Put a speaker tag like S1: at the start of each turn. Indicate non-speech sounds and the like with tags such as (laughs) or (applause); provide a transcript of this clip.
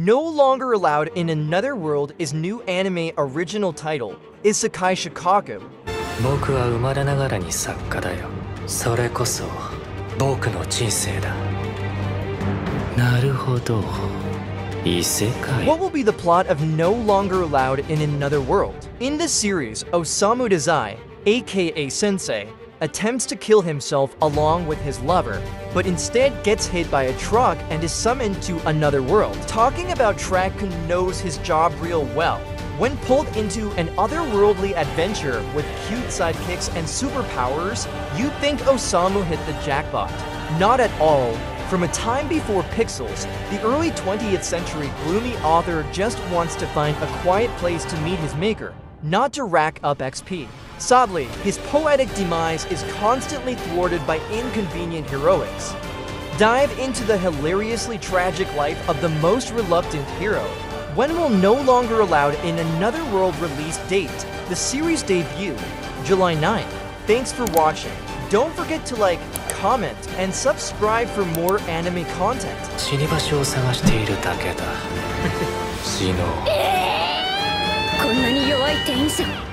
S1: No longer allowed in another world is new anime original title, Isekai Shikkaku.
S2: 僕は生まれながらに作家だよ。それこそ僕の人生だ。なるほど。Isekai.
S1: What will be the plot of No Longer Allowed in Another World? In this series, Osamu Dazai, aka Sensei, attempts to kill himself along with his lover, but instead gets hit by a truck and is summoned to another world. Talking about Track knows his job real well. When pulled into an otherworldly adventure with cute sidekicks and superpowers, you'd think Osamu hit the jackpot. Not at all. From a time before Pixels, the early 20th century gloomy author just wants to find a quiet place to meet his maker, not to rack up XP. Sadly, his poetic demise is constantly thwarted by inconvenient heroics. Dive into the hilariously tragic life of the most reluctant hero. When will No Longer Allowed in Another World release date? The series debut, July 9th. Thanks for watching. Don't forget to like, comment, and subscribe for more anime content.
S2: 死に場所を探しているだけだ死のう
S3: こんなに弱い店員さん (laughs) (laughs)